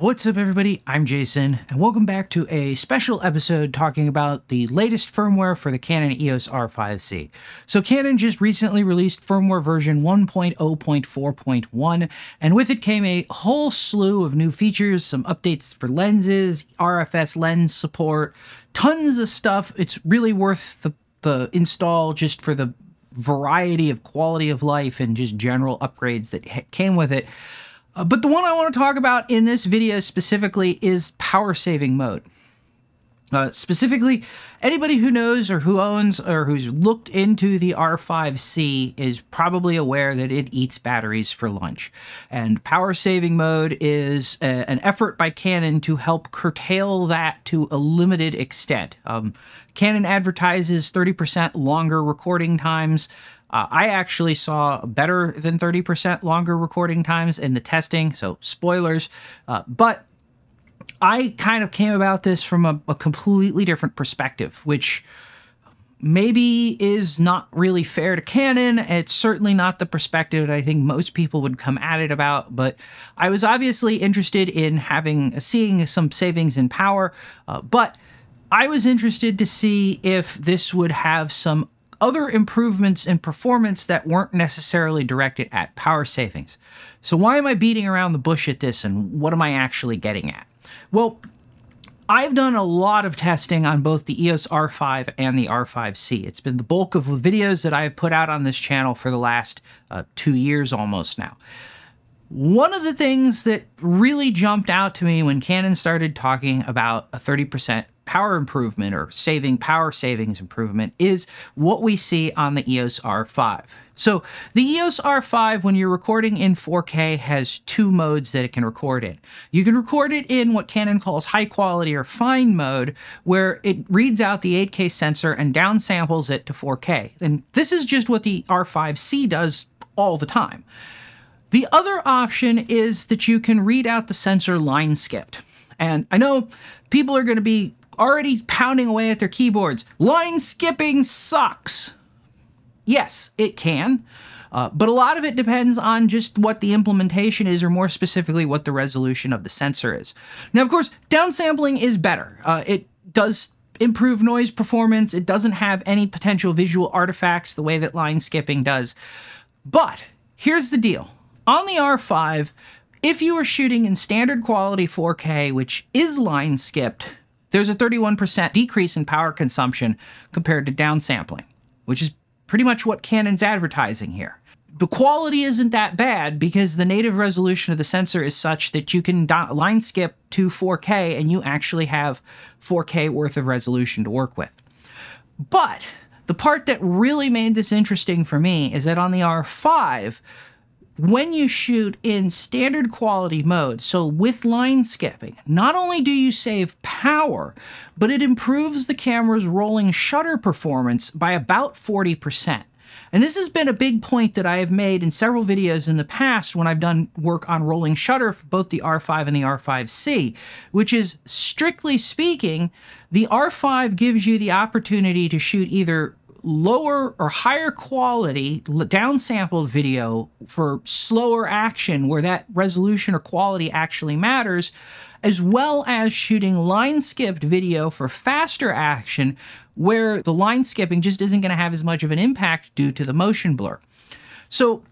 What's up, everybody? I'm Jason, and welcome back to a special episode talking about the latest firmware for the Canon EOS R5C. So, Canon just recently released firmware version 1.0.4.1, and with it came a whole slew of new features, some updates for lenses, RFS lens support, tons of stuff. It's really worth the, the install just for the variety of quality of life and just general upgrades that came with it. Uh, but the one I want to talk about in this video specifically is power saving mode. Uh, specifically, anybody who knows or who owns or who's looked into the R5C is probably aware that it eats batteries for lunch. And power saving mode is a, an effort by Canon to help curtail that to a limited extent. Um, Canon advertises 30% longer recording times, uh, I actually saw better than 30% longer recording times in the testing, so spoilers. Uh, but I kind of came about this from a, a completely different perspective, which maybe is not really fair to Canon. It's certainly not the perspective that I think most people would come at it about, but I was obviously interested in having seeing some savings in power, uh, but I was interested to see if this would have some other improvements in performance that weren't necessarily directed at power savings. So why am I beating around the bush at this and what am I actually getting at? Well, I've done a lot of testing on both the EOS R5 and the R5C. It's been the bulk of the videos that I've put out on this channel for the last uh, two years almost now. One of the things that really jumped out to me when Canon started talking about a 30% power improvement or saving power savings improvement is what we see on the EOS R5. So the EOS R5, when you're recording in 4K, has two modes that it can record in. You can record it in what Canon calls high quality or fine mode, where it reads out the 8K sensor and downsamples it to 4K. And this is just what the R5C does all the time. The other option is that you can read out the sensor line skipped. And I know people are going to be already pounding away at their keyboards. Line skipping sucks. Yes, it can. Uh, but a lot of it depends on just what the implementation is, or more specifically, what the resolution of the sensor is. Now, of course, downsampling is better. Uh, it does improve noise performance. It doesn't have any potential visual artifacts the way that line skipping does. But here's the deal. On the R5, if you are shooting in standard quality 4K, which is line skipped, there's a 31% decrease in power consumption compared to downsampling, which is pretty much what Canon's advertising here. The quality isn't that bad because the native resolution of the sensor is such that you can line skip to 4K and you actually have 4K worth of resolution to work with. But the part that really made this interesting for me is that on the R5, when you shoot in standard quality mode, so with line skipping, not only do you save power, but it improves the camera's rolling shutter performance by about 40%. And this has been a big point that I have made in several videos in the past when I've done work on rolling shutter for both the R5 and the R5C, which is strictly speaking, the R5 gives you the opportunity to shoot either lower or higher quality downsampled video for slower action where that resolution or quality actually matters, as well as shooting line skipped video for faster action where the line skipping just isn't going to have as much of an impact due to the motion blur. So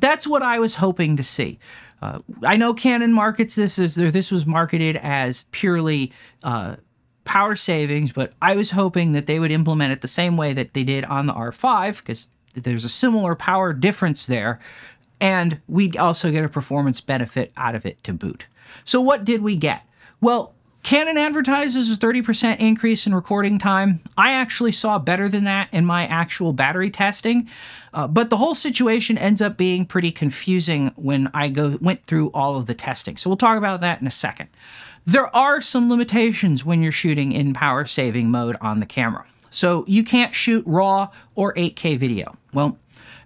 that's what I was hoping to see. Uh, I know Canon markets this as this was marketed as purely uh, power savings, but I was hoping that they would implement it the same way that they did on the R5 because there's a similar power difference there. And we'd also get a performance benefit out of it to boot. So what did we get? Well, Canon advertises a 30% increase in recording time. I actually saw better than that in my actual battery testing, uh, but the whole situation ends up being pretty confusing when I go went through all of the testing. So we'll talk about that in a second. There are some limitations when you're shooting in power saving mode on the camera. So you can't shoot RAW or 8K video. Well,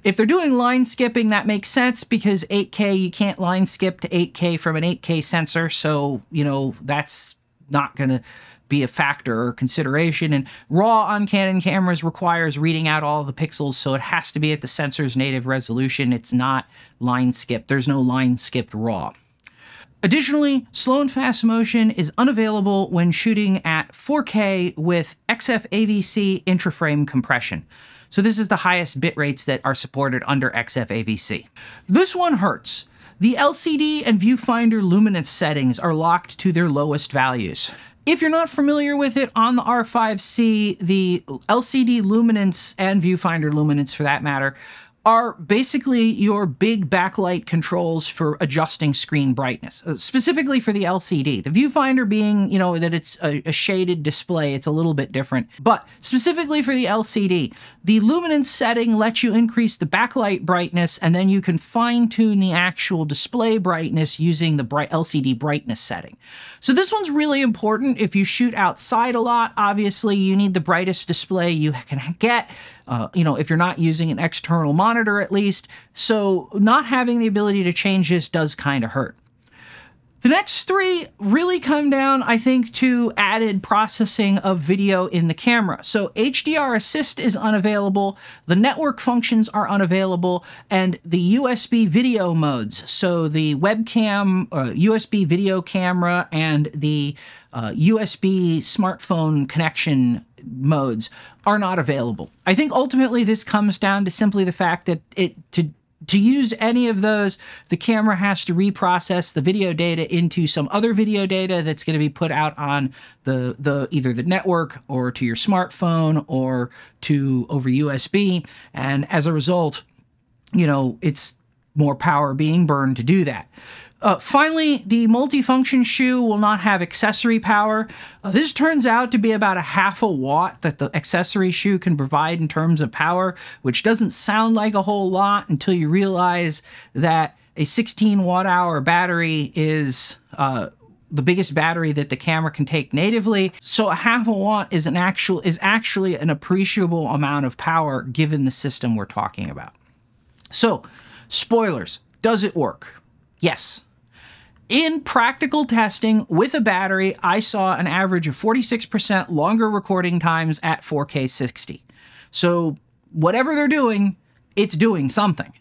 if they're doing line skipping, that makes sense because 8K, you can't line skip to 8K from an 8K sensor. So, you know, that's not going to be a factor or consideration. And RAW on Canon cameras requires reading out all the pixels, so it has to be at the sensor's native resolution. It's not line skipped. There's no line skipped RAW. Additionally, slow and fast motion is unavailable when shooting at 4K with XFAVC intraframe compression. So this is the highest bit rates that are supported under XFAVC. This one hurts. The LCD and viewfinder luminance settings are locked to their lowest values. If you're not familiar with it, on the R5C, the LCD luminance and viewfinder luminance for that matter are basically your big backlight controls for adjusting screen brightness, uh, specifically for the LCD. The viewfinder being, you know, that it's a, a, shaded display, it's a little bit different. But specifically for the LCD, the luminance setting lets you increase the backlight brightness and then you can fine tune the actual display brightness using the bright LCD brightness setting. So this one's really important if you shoot outside a lot. Obviously, you need the brightest display you can get uh, you know, if you're not using an external monitor at least. So not having the ability to change this does kind of hurt. The next three really come down, I think, to added processing of video in the camera. So HDR Assist is unavailable, the network functions are unavailable, and the USB video modes. So the webcam, uh, USB video camera, and the uh, USB smartphone connection modes are not available. I think ultimately this comes down to simply the fact that it to to use any of those, the camera has to reprocess the video data into some other video data that's going to be put out on the the either the network or to your smartphone or to over USB. And as a result, you know, it's more power being burned to do that. Uh, finally, the multifunction shoe will not have accessory power. Uh, this turns out to be about a half a watt that the accessory shoe can provide in terms of power, which doesn't sound like a whole lot until you realize that a 16 watt hour battery is uh, the biggest battery that the camera can take natively. So a half a watt is an actual is actually an appreciable amount of power given the system we're talking about. So, spoilers, does it work? Yes. In practical testing with a battery, I saw an average of 46% longer recording times at 4K 60. So whatever they're doing, it's doing something.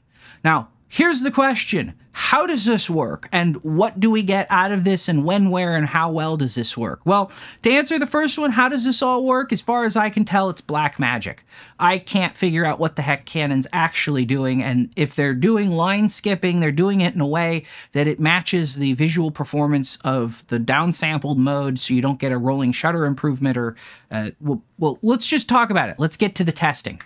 Now, here's the question how does this work and what do we get out of this and when, where, and how well does this work? Well, to answer the first one, how does this all work? As far as I can tell, it's black magic. I can't figure out what the heck Canon's actually doing, and if they're doing line skipping, they're doing it in a way that it matches the visual performance of the downsampled mode so you don't get a rolling shutter improvement or, uh, well, well, let's just talk about it. Let's get to the testing.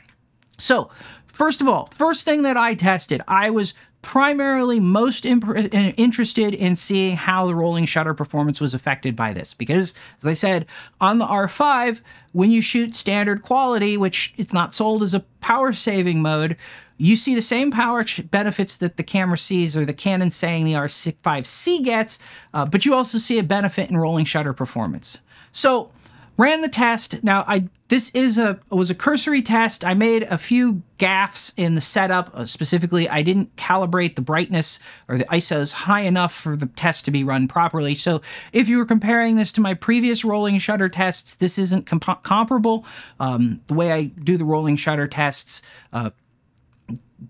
So, first of all, first thing that I tested, I was primarily most interested in seeing how the rolling shutter performance was affected by this. Because as I said on the R5 when you shoot standard quality which it's not sold as a power saving mode you see the same power benefits that the camera sees or the Canon saying the R5C gets uh, but you also see a benefit in rolling shutter performance. So ran the test. Now, I this is a was a cursory test. I made a few gaffes in the setup. Uh, specifically, I didn't calibrate the brightness or the ISOs high enough for the test to be run properly. So, if you were comparing this to my previous rolling shutter tests, this isn't comp comparable. Um, the way I do the rolling shutter tests, uh,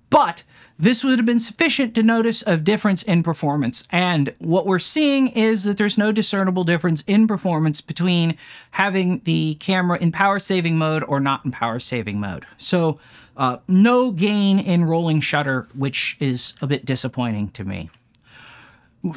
but this would have been sufficient to notice a difference in performance. And what we're seeing is that there's no discernible difference in performance between having the camera in power saving mode or not in power saving mode. So uh, no gain in rolling shutter, which is a bit disappointing to me.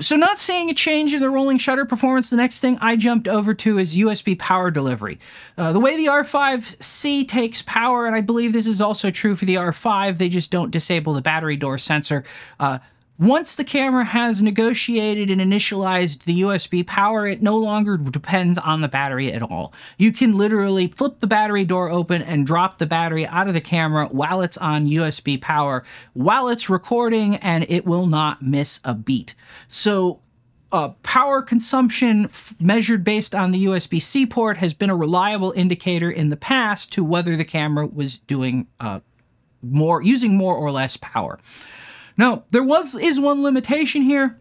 So not seeing a change in the rolling shutter performance, the next thing I jumped over to is USB power delivery. Uh, the way the R5C takes power, and I believe this is also true for the R5, they just don't disable the battery door sensor. Uh, once the camera has negotiated and initialized the USB power, it no longer depends on the battery at all. You can literally flip the battery door open and drop the battery out of the camera while it's on USB power, while it's recording, and it will not miss a beat. So uh, power consumption measured based on the USB-C port has been a reliable indicator in the past to whether the camera was doing uh, more, using more or less power. Now, there was is one limitation here.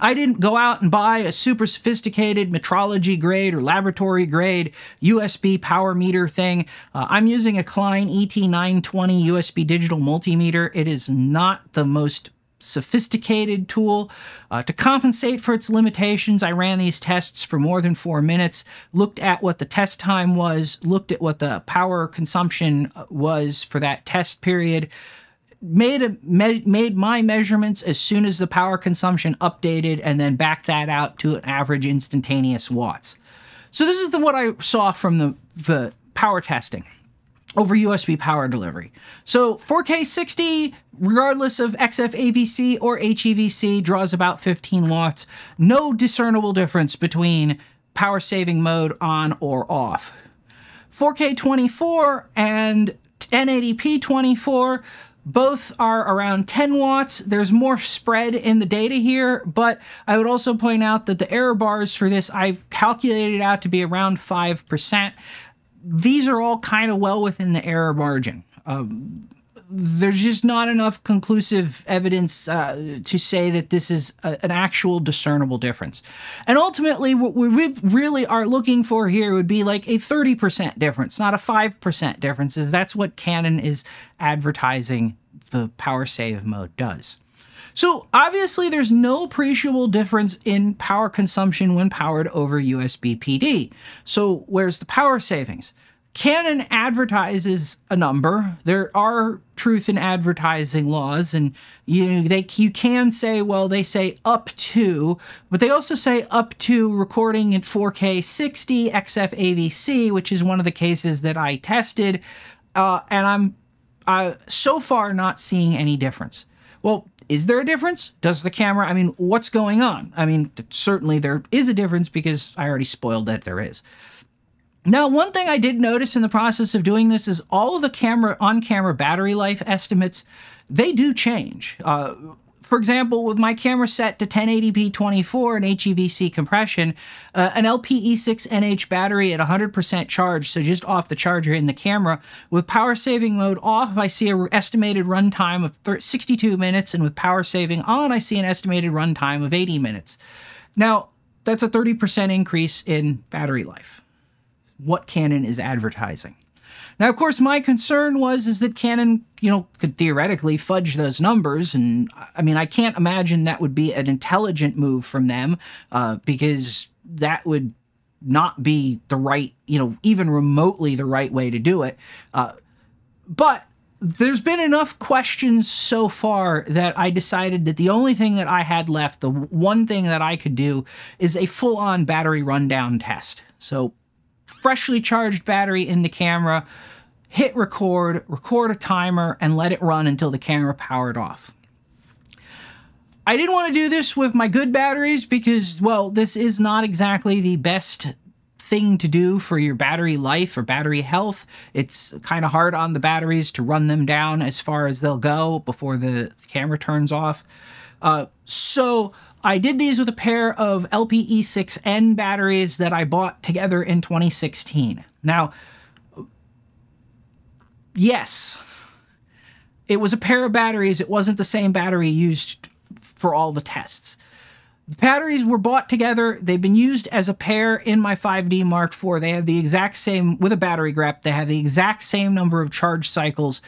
I didn't go out and buy a super sophisticated metrology grade or laboratory grade USB power meter thing. Uh, I'm using a Klein ET920 USB digital multimeter. It is not the most sophisticated tool. Uh, to compensate for its limitations, I ran these tests for more than four minutes, looked at what the test time was, looked at what the power consumption uh, was for that test period, made a, made my measurements as soon as the power consumption updated, and then backed that out to an average instantaneous watts. So this is the, what I saw from the, the power testing over USB power delivery. So 4K 60, regardless of XFAVC or HEVC, draws about 15 watts. No discernible difference between power saving mode on or off. 4K 24 and 1080p 24 both are around 10 watts. There's more spread in the data here, but I would also point out that the error bars for this I've calculated out to be around 5% these are all kind of well within the error margin. Um, there's just not enough conclusive evidence uh, to say that this is a, an actual discernible difference. And ultimately, what we really are looking for here would be like a 30% difference, not a 5% difference, is that's what Canon is advertising the power save mode does. So obviously there's no appreciable difference in power consumption when powered over USB PD. So where's the power savings? Canon advertises a number. There are truth in advertising laws, and you they you can say, well, they say up to, but they also say up to recording in 4K 60 XF AVC, which is one of the cases that I tested, uh, and I'm uh, so far not seeing any difference. Well, is there a difference? Does the camera, I mean, what's going on? I mean, certainly there is a difference because I already spoiled that there is. Now, one thing I did notice in the process of doing this is all of the camera on-camera battery life estimates, they do change. Uh, for example, with my camera set to 1080p 24 and HEVC compression, uh, an LPE6NH battery at 100% charge, so just off the charger in the camera, with power saving mode off, I see an estimated runtime of 62 minutes, and with power saving on, I see an estimated runtime of 80 minutes. Now, that's a 30% increase in battery life. What Canon is advertising. Now, of course, my concern was is that Canon, you know, could theoretically fudge those numbers, and I mean, I can't imagine that would be an intelligent move from them, uh, because that would not be the right, you know, even remotely the right way to do it. Uh, but there's been enough questions so far that I decided that the only thing that I had left, the one thing that I could do, is a full on battery rundown test. So freshly charged battery in the camera, hit record, record a timer, and let it run until the camera powered off. I didn't want to do this with my good batteries because, well, this is not exactly the best thing to do for your battery life or battery health. It's kind of hard on the batteries to run them down as far as they'll go before the camera turns off. Uh, so I did these with a pair of LPE6N batteries that I bought together in 2016. Now, yes, it was a pair of batteries. It wasn't the same battery used for all the tests. The batteries were bought together. They've been used as a pair in my 5D Mark IV. They have the exact same, with a battery grip, they have the exact same number of charge cycles.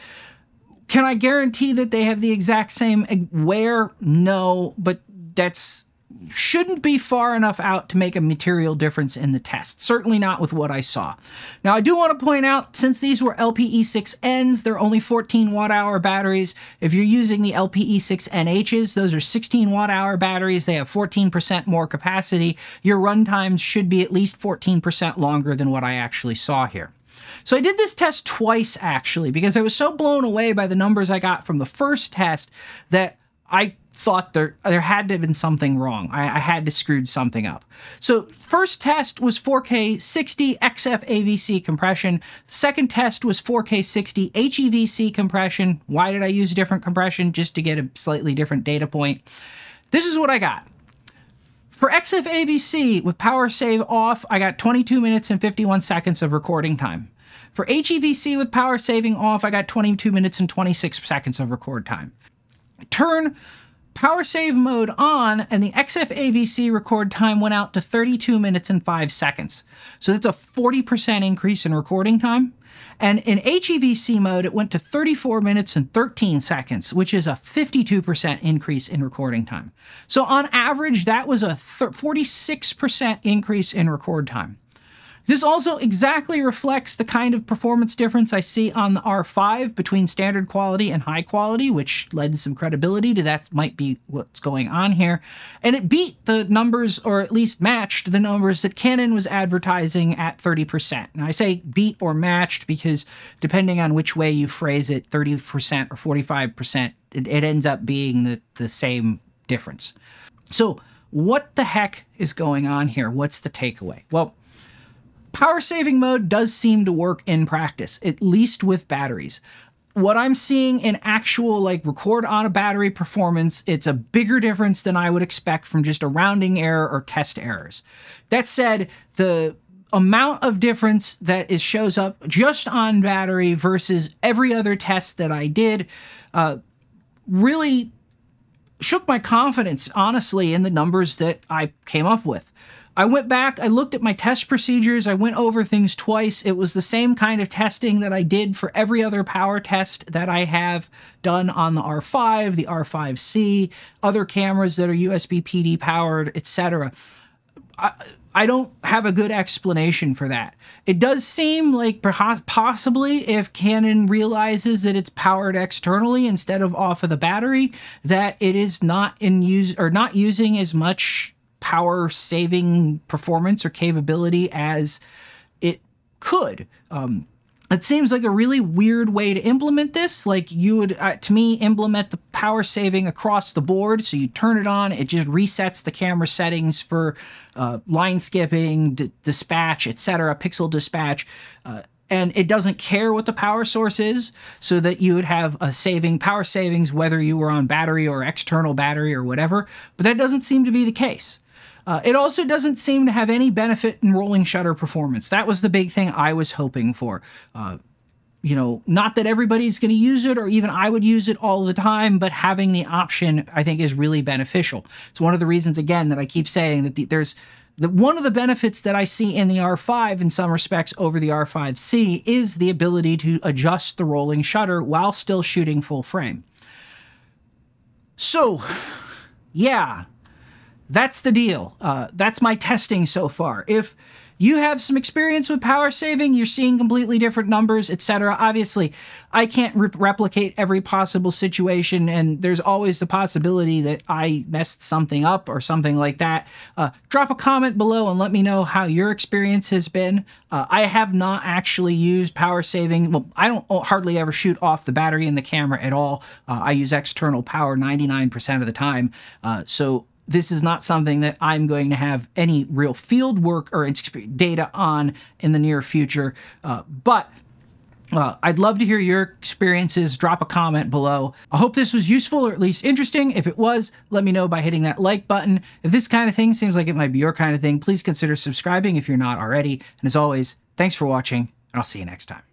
Can I guarantee that they have the exact same eh, wear? No, but that's shouldn't be far enough out to make a material difference in the test. Certainly not with what I saw. Now, I do want to point out, since these were LPE6Ns, they're only 14 watt hour batteries. If you're using the LPE6NHs, those are 16 watt hour batteries. They have 14% more capacity. Your run times should be at least 14% longer than what I actually saw here. So I did this test twice actually because I was so blown away by the numbers I got from the first test that I thought there there had to have been something wrong. I, I, had to screwed something up. So first test was 4K 60 XF AVC compression. Second test was 4K 60 HEVC compression. Why did I use different compression? Just to get a slightly different data point. This is what I got. For XF AVC with power save off, I got 22 minutes and 51 seconds of recording time. For HEVC with power saving off, I got 22 minutes and 26 seconds of record time. Turn power save mode on, and the XFAVC record time went out to 32 minutes and 5 seconds. So that's a 40% increase in recording time. And in HEVC mode, it went to 34 minutes and 13 seconds, which is a 52% increase in recording time. So on average, that was a 46% increase in record time. This also exactly reflects the kind of performance difference I see on the R5 between standard quality and high quality, which lends some credibility to that might be what's going on here. And it beat the numbers, or at least matched the numbers that Canon was advertising at 30%. Now I say beat or matched because depending on which way you phrase it, 30% or 45%, it, it ends up being the, the same difference. So what the heck is going on here? What's the takeaway? Well, Power saving mode does seem to work in practice, at least with batteries. What I'm seeing in actual like record on a battery performance, it's a bigger difference than I would expect from just a rounding error or test errors. That said, the amount of difference that is shows up just on battery versus every other test that I did uh, really shook my confidence, honestly, in the numbers that I came up with. I went back, I looked at my test procedures, I went over things twice. It was the same kind of testing that I did for every other power test that I have done on the R5, the R5C, other cameras that are USB PD powered, etc. I, don't have a good explanation for that. It does seem like possibly if Canon realizes that it's powered externally instead of off of the battery, that it is not in use or not using as much power saving performance or capability as it could. Um, it seems like a really weird way to implement this. Like you would, uh, to me, implement the power saving across the board. So you turn it on, it just resets the camera settings for uh, line skipping, dispatch, etc., pixel dispatch. Uh, and it doesn't care what the power source is so that you would have a saving power savings whether you were on battery or external battery or whatever but that doesn't seem to be the case uh, it also doesn't seem to have any benefit in rolling shutter performance. That was the big thing I was hoping for. Uh, you know, not that everybody's going to use it or even I would use it all the time, but having the option I think is really beneficial. It's one of the reasons, again, that I keep saying that the, there's the, one of the benefits that I see in the R5 in some respects over the R5C is the ability to adjust the rolling shutter while still shooting full frame. So, yeah, that's the deal. Uh, that's my testing so far. If you have some experience with power saving, you're seeing completely different numbers, etc. Obviously, I can't re replicate every possible situation, and there's always the possibility that I messed something up or something like that. Uh, drop a comment below and let me know how your experience has been. Uh, I have not actually used power saving. Well, I don't hardly ever shoot off the battery in the camera at all. Uh, I use external power 99% of the time. Uh, so this is not something that I'm going to have any real field work or data on in the near future. Uh, but uh, I'd love to hear your experiences. Drop a comment below. I hope this was useful or at least interesting. If it was, let me know by hitting that like button. If this kind of thing seems like it might be your kind of thing, please consider subscribing if you're not already. And as always, thanks for watching, and I'll see you next time.